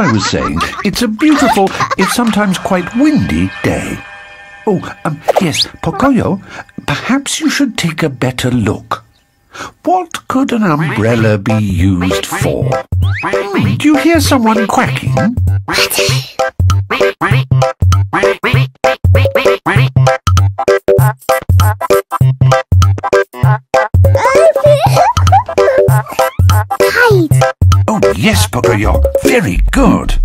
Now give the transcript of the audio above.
I was saying, it's a beautiful, if sometimes quite windy day. Oh, um, yes, Pocoyo, perhaps you should take a better look. What could an umbrella be used for? Do you hear someone quacking? Kite. Yes, Pocoyo, very good.